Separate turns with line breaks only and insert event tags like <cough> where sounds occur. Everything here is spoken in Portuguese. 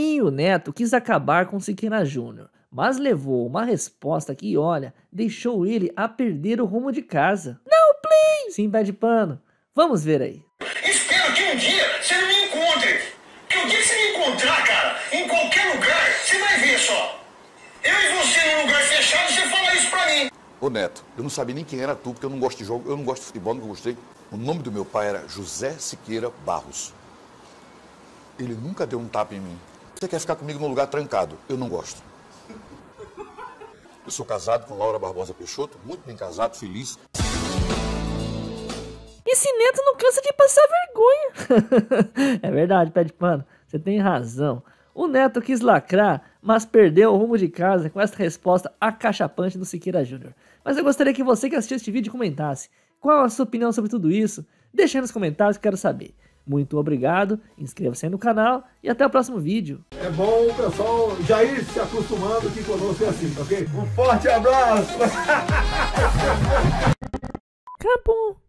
E o Neto quis acabar com Siqueira Júnior, mas levou uma resposta que, olha, deixou ele a perder o rumo de casa. Não, please! Sim, pé de pano. Vamos ver aí.
Espero que um dia você não me encontre. Que o dia que você me encontrar, cara, em qualquer lugar, você vai ver só. Eu e você num lugar fechado, você fala isso pra mim.
Ô Neto, eu não sabia nem quem era tu, porque eu não gosto de jogo, eu não gosto de futebol, nunca gostei. O nome do meu pai era José Siqueira Barros. Ele nunca deu um tapa em mim. Você quer ficar comigo num lugar trancado? Eu não gosto. Eu sou casado com Laura Barbosa Peixoto, muito bem casado, feliz.
Esse neto não cansa de passar vergonha. <laughs> é verdade, pé de pano. Você tem razão. O neto quis lacrar, mas perdeu o rumo de casa com essa resposta acachapante do Siqueira Júnior. Mas eu gostaria que você que assistiu este vídeo comentasse qual a sua opinião sobre tudo isso. Deixe aí nos comentários que eu quero saber. Muito obrigado, inscreva-se aí no canal e até o próximo vídeo.
É bom o pessoal já ir se acostumando que conosco é assim, ok? Um forte abraço! <laughs>
Acabou.